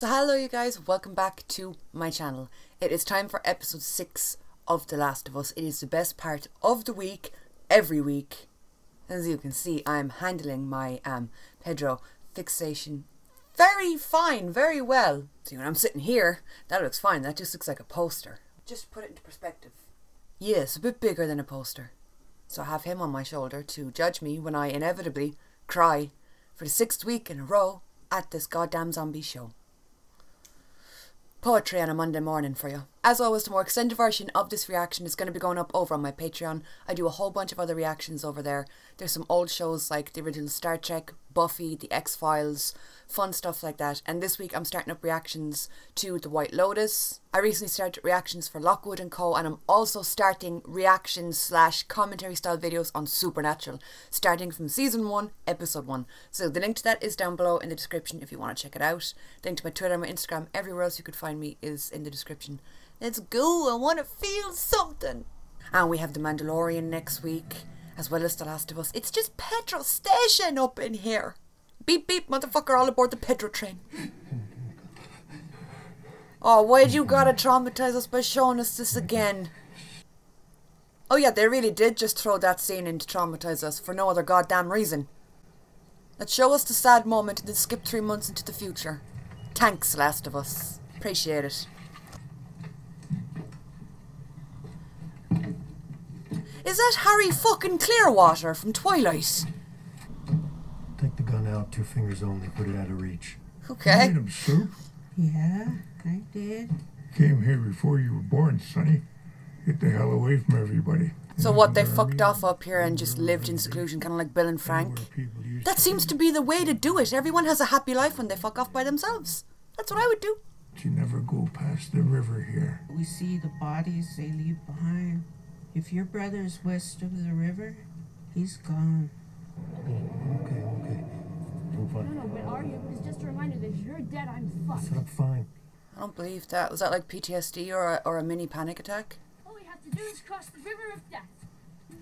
So hello you guys, welcome back to my channel. It is time for episode 6 of The Last of Us. It is the best part of the week, every week. As you can see, I'm handling my um, Pedro fixation very fine, very well. See, when I'm sitting here, that looks fine. That just looks like a poster. Just put it into perspective. Yes, a bit bigger than a poster. So I have him on my shoulder to judge me when I inevitably cry for the sixth week in a row at this goddamn zombie show poetry on a Monday morning for you. As always, the more extended version of this reaction is going to be going up over on my Patreon. I do a whole bunch of other reactions over there. There's some old shows like the original Star Trek, Buffy, The X Files, fun stuff like that. And this week I'm starting up reactions to The White Lotus. I recently started reactions for Lockwood and Co. And I'm also starting reactions slash commentary style videos on Supernatural, starting from season 1, episode 1. So the link to that is down below in the description if you want to check it out. The link to my Twitter, my Instagram, everywhere else you could find me is in the description. Let's go, I want to feel something. And we have The Mandalorian next week, as well as The Last of Us. It's just Pedro station up in here. Beep beep, motherfucker, all aboard the Pedro train. Oh, why'd you gotta traumatize us by showing us this again? Oh yeah, they really did just throw that scene in to traumatize us for no other goddamn reason. Let's show us the sad moment and then skip three months into the future. Thanks, Last of Us. Appreciate it. Is that Harry fucking Clearwater from Twilight? Take the gun out, two fingers only, put it out of reach. Okay. Made him soup. Yeah, I did. Came here before you were born, Sonny. Get the hell away from everybody. So what, they fucked off up here and just lived in seclusion, kind of like Bill and Frank? That seems to be the way to do it. Everyone has a happy life when they fuck off by themselves. That's what I would do. You never go past the river here. We see the bodies they leave behind. If your brother's west of the river, he's gone. Okay, okay. I'm No, fine. no, but are you? Because just a reminder that if you're dead, I'm I fucked. said I'm fine. I don't believe that. Was that like PTSD or a, or a mini panic attack? All we have to do is cross the river of death.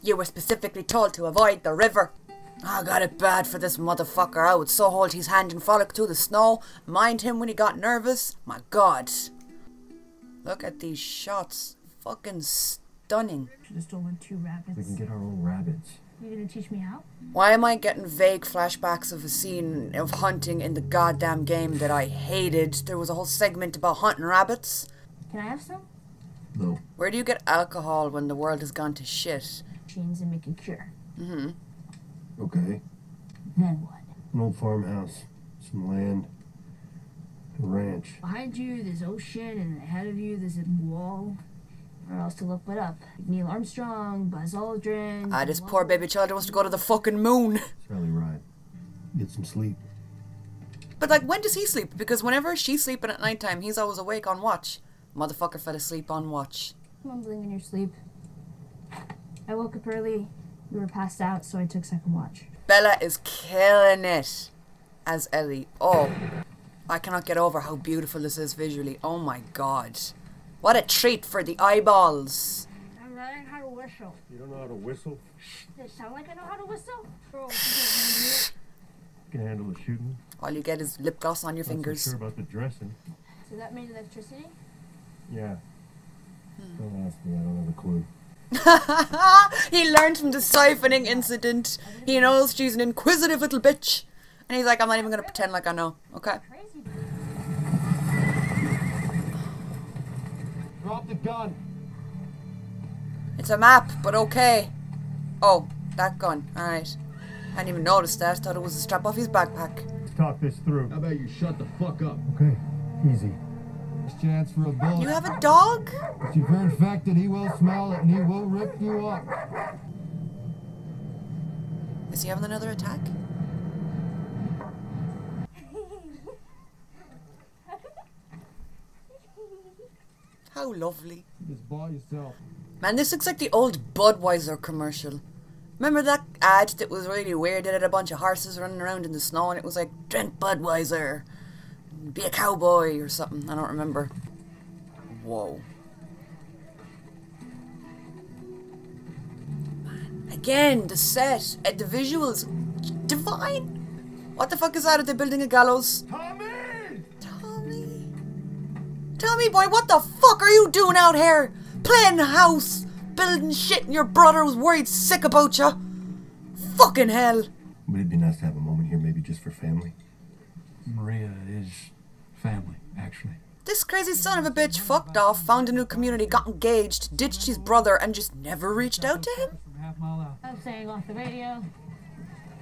You were specifically told to avoid the river. I got it bad for this motherfucker. I would so hold his hand and frolic through the snow. Mind him when he got nervous. My god. Look at these shots. Fucking stunning. Should have stolen two rabbits. We can get our own rabbits. You're gonna teach me how? Why am I getting vague flashbacks of a scene of hunting in the goddamn game that I hated? There was a whole segment about hunting rabbits. Can I have some? No. Where do you get alcohol when the world has gone to shit? Genes and make a cure. Mm-hmm. Okay. Then what? An old farmhouse, some land, a ranch. Behind you, there's ocean, and ahead of you, there's a wall. Where else to look but up? Neil Armstrong, Buzz Aldrin. Ah, this poor baby child wants to go to the fucking moon. Charlie right. Get some sleep. But like, when does he sleep? Because whenever she's sleeping at nighttime, he's always awake on watch. Motherfucker fell asleep on watch. Mumbling in your sleep. I woke up early. You were passed out, so I took second watch. Bella is killing it as Ellie. Oh, I cannot get over how beautiful this is visually. Oh my god. What a treat for the eyeballs. I'm learning how to whistle. You don't know how to whistle? Does it sound like I know how to whistle? Bro, Can handle the shooting. All you get is lip gloss on your Not so fingers. sure about the dressing. Does that mean electricity? Yeah. Hmm. Don't ask me. I don't have a clue. he learned from the siphoning incident. He knows she's an inquisitive little bitch. And he's like, I'm not even gonna pretend like I know. Okay. Crazy. Drop the gun. It's a map, but okay. Oh, that gun. Alright. I didn't even notice that. Thought it was a strap off his backpack. Let's talk this through. How about you shut the fuck up? Okay. Easy. Last chance for a bullet. You have a dog? If you're infected, he will smell it and he will rip you up. Is he having another attack? How lovely. Just ball yourself. Man, this looks like the old Budweiser commercial. Remember that ad that was really weird? It had a bunch of horses running around in the snow and it was like, drink Budweiser. Be a cowboy or something. I don't remember. Whoa. Again, the set, uh, the visuals, divine. What the fuck is that? Are they building a gallows? Tommy. Tommy boy, what the fuck are you doing out here? Playing house, building shit, and your brother was worried sick about you. Fucking hell. Would it be nice to have a moment here, maybe just for family? Maria is family, actually. This crazy son of a bitch fucked off, found a new community, got engaged, ditched his brother, and just never reached out to him? Half mile out. I'm staying off the radio.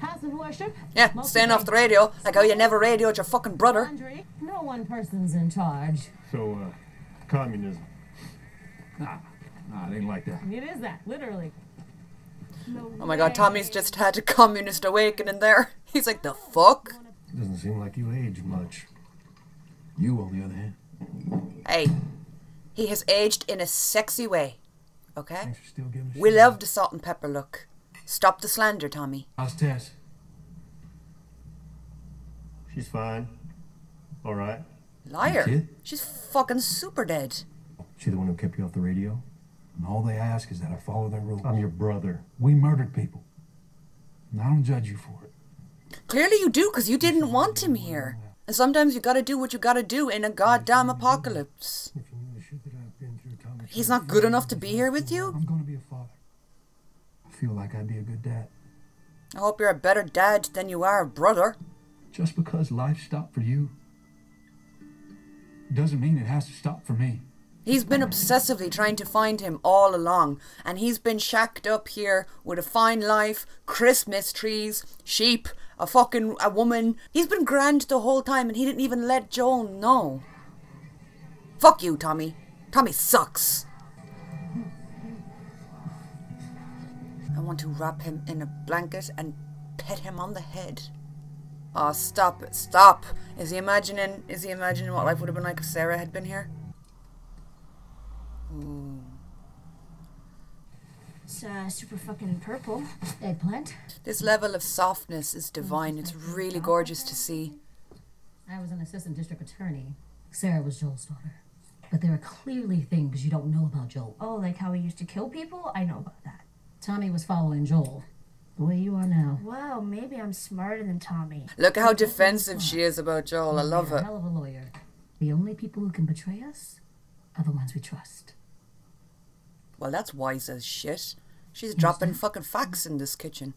Passive worship. Yeah, Mostly staying off the radio, like how you never radioed your fucking brother. No one person's in charge. So, uh, communism. Nah, nah, it ain't like that. It is that, literally. Oh my god, Tommy's just had a communist awakening there. He's like, the fuck? It doesn't seem like you age much. You, on the other hand, Hey, he has aged in a sexy way. Okay? thanks for still giving a We love the salt and pepper look. Stop the slander, Tommy. How's Tess? She's fine. All right. Liar. She's fucking super dead. She the one who kept you off the radio? And all they ask is that I follow their rules. I'm your brother. We murdered people. And I don't judge you for it. Clearly you do, because you didn't want him here. And sometimes you gotta do what you gotta do in a goddamn apocalypse. If you knew the shit that I've been through, Tommy. He's not good enough to be here with you? I'm gonna be a father. I feel like I'd be a good dad. I hope you're a better dad than you are brother. Just because life stopped for you doesn't mean it has to stop for me. He's been obsessively trying to find him all along, and he's been shacked up here with a fine life, Christmas trees, sheep, a fucking a woman. He's been grand the whole time, and he didn't even let Joel know. Fuck you, Tommy. Tommy sucks. I want to wrap him in a blanket and pet him on the head. Oh, stop it, stop. Is he imagining, is he imagining what life would have been like if Sarah had been here? It's uh, super fucking purple. Eggplant. This level of softness is divine. It's really gorgeous to see. I was an assistant district attorney. Sarah was Joel's daughter. But there are clearly things you don't know about Joel. Oh, like how he used to kill people? I know about that. Tommy was following Joel. The way you are now. Wow, maybe I'm smarter than Tommy. Look how defensive she is about Joel. I love You're it. hell of a lawyer. The only people who can betray us are the ones we trust. Well, that's wise as shit. She's dropping fucking facts in this kitchen.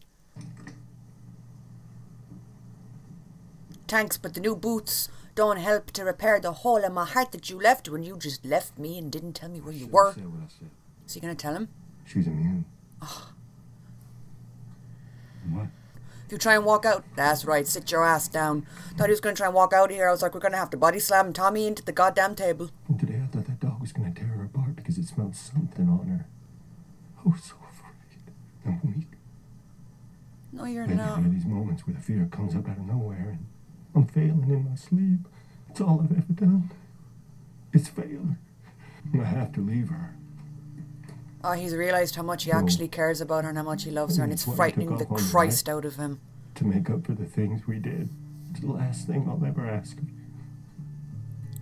Thanks, but the new boots don't help to repair the hole in my heart that you left when you just left me and didn't tell me where you were. Say what I said. Is he gonna tell him? She's immune. What? If you try and walk out, that's right, sit your ass down. Thought he was gonna try and walk out of here. I was like, we're gonna have to body slam Tommy into the goddamn table. And today I thought that dog was gonna tear her apart because it smelled something on her. I was so afraid. I'm weak. No, you're Maybe not. one of these moments where the fear comes up out of nowhere and I'm failing in my sleep. It's all I've ever done. It's failure. I have to leave her. Oh, he's realised how much he So- actually cares about her and how much he loves her, and it's That's what I frightening the off on, right? Christ out of him. To make up for the things we did. It's the last thing I'll ever ask.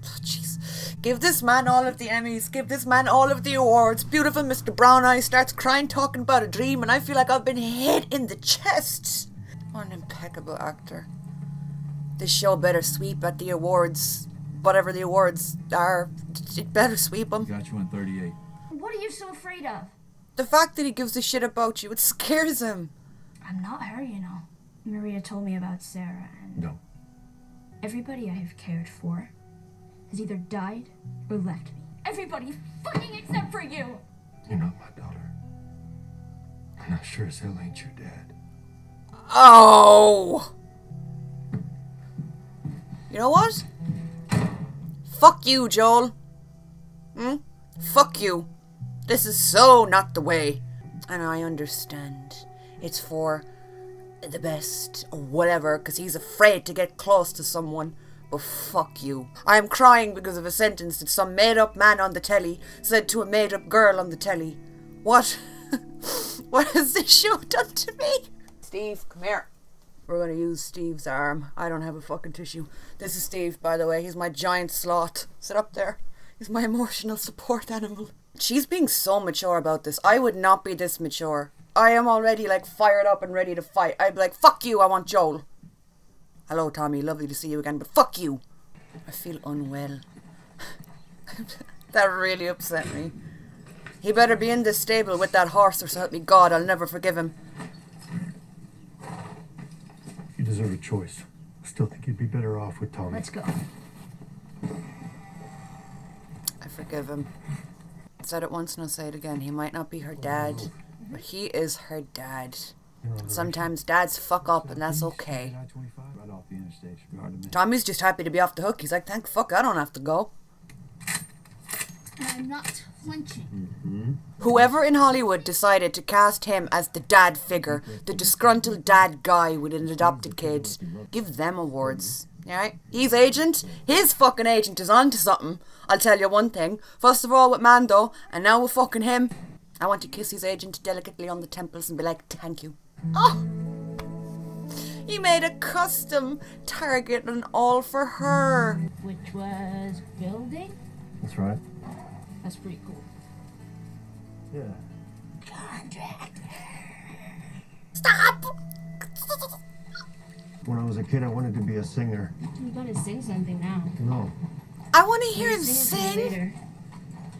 Oh, Jeez. Give this man all of the Emmys. Give this man all of the awards. Beautiful Mr. Brown Eye starts crying talking about a dream, and I feel like I've been hit in the chest. What an impeccable actor. This show better sweep at the awards. Whatever the awards are, it better sweep them. Got you on 38. What are you so afraid of? The fact that he gives a shit about you, it scares him. I'm not her, you know. Maria told me about Sarah, and No. everybody I have cared for has either died or left me. Everybody fucking except for you! You're not my daughter. And I sure as hell ain't your dad. Oh! You know what? Fuck you, Joel. Hmm? Fuck you. This is so not the way. And I understand. It's for the best or whatever, because he's afraid to get close to someone. But fuck you. I am crying because of a sentence that some made up man on the telly said to a made up girl on the telly. What? what has this show done to me? Steve, come here. We're gonna use Steve's arm. I don't have a fucking tissue. This is Steve, by the way. He's my giant sloth. Sit up there. He's my emotional support animal. She's being so mature about this. I would not be this mature. I am already like fired up and ready to fight. I'd be like, fuck you, I want Joel. Hello, Tommy. Lovely to see you again, but fuck you. I feel unwell. That really upset me. He better be in this stable with that horse, or so help me God, I'll never forgive him. You deserve a choice. I still think you'd be better off with Tommy. Let's go. Forgive him. Said it once and I'll say it again. He might not be her dad, but he is her dad. You're on the right Sometimes dads fuck up, and that's okay. I-25 right off the interstate. Should be hard to miss. Tommy's just happy to be off the hook. He's like, thank fuck, I don't have to go. I'm not flinching. Whoever in Hollywood decided to cast him as the dad figure, the disgruntled dad guy with an adopted kid, give them awards. Alright? He's agent. His fucking agent is onto something. I'll tell you one thing. First of all with Mando, and now with fucking him. I want to kiss his agent delicately on the temples and be like, thank you. Oh! He made a custom target and all for her. Which was building? That's right. That's pretty cool. Yeah. Contract. Stop! When I was a kid, I wanted to be a singer. You gotta sing something now. No, I want to hear him Sing it to me sing.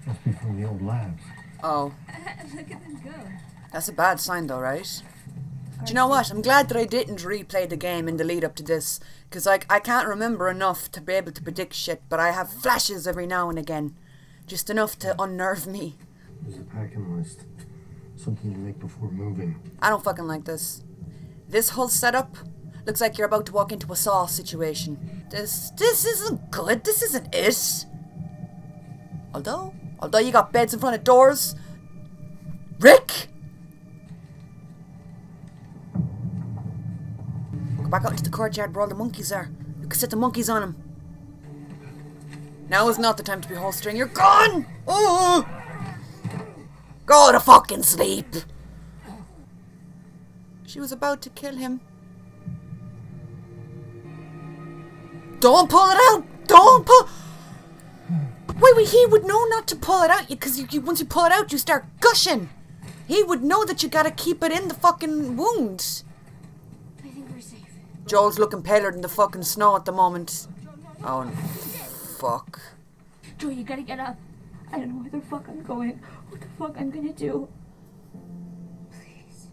must be from the old labs. Oh, Look at them go. that's a bad sign though, right? Do you know what? I'm glad that I didn't replay the game in the lead up to this. Because, like, I can't remember enough to be able to predict shit, but I have flashes every now and again. Just enough to unnerve me. There's a packing list. Something you make before moving. I don't fucking like this. This whole setup looks like you're about to walk into a Saw situation. This this isn't good. This isn't it. Although, although you got beds in front of doors. Rick! Go back out into the courtyard where all the monkeys are. You can set the monkeys on them. Now is not the time to be holstering your gun! Ooh! Go to fucking sleep! She was about to kill him. Don't pull it out! Don't pull. Wait, wait. He would know not to pull it out because you, you, once you pull it out, you start gushing. He would know that you gotta keep it in the fucking wound. I think we're safe. Joel's looking paler than the fucking snow at the moment. Oh, fuck. Joel, you gotta get up. I don't know where the fuck I'm going. What the fuck I'm gonna do. Please.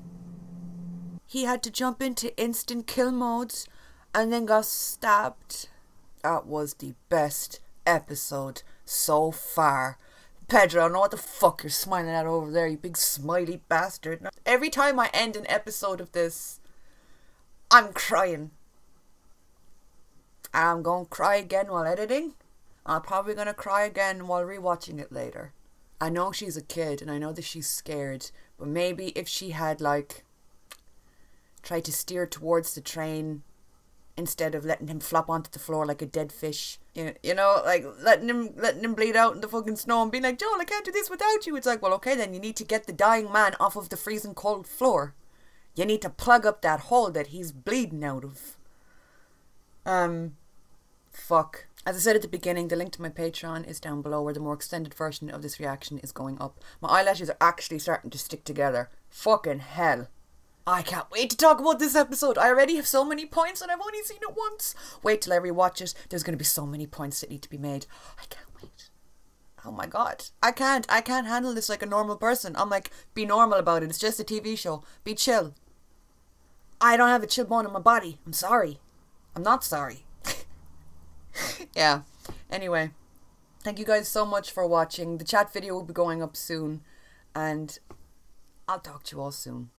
He had to jump into instant kill modes and then got stabbed. That was the best episode so far. Pedro, I know what the fuck you're smiling at over there, you big smiley bastard. Every time I end an episode of this, I'm crying. And I'm going to cry again while editing. I'm probably going to cry again while rewatching it later. I know she's a kid and I know that she's scared, but maybe if she had, like, tried to steer towards the train instead of letting him flop onto the floor like a dead fish. You know, you know, like letting him letting him bleed out in the fucking snow and being like, Joel, I can't do this without you. It's like, well, okay, then you need to get the dying man off of the freezing cold floor. You need to plug up that hole that he's bleeding out of. Um, fuck. As I said at the beginning, the link to my Patreon is down below where the more extended version of this reaction is going up. My eyelashes are actually starting to stick together. Fucking hell. I can't wait to talk about this episode. I already have so many points and I've only seen it once. Wait till I rewatch it. There's going to be so many points that need to be made. I can't wait. Oh my god. I can't. I can't handle this like a normal person. I'm like, be normal about it. It's just a TV show. Be chill. I don't have a chill bone in my body. I'm sorry. I'm not sorry. yeah. Anyway, thank you guys so much for watching. The chat video will be going up soon. And I'll talk to you all soon.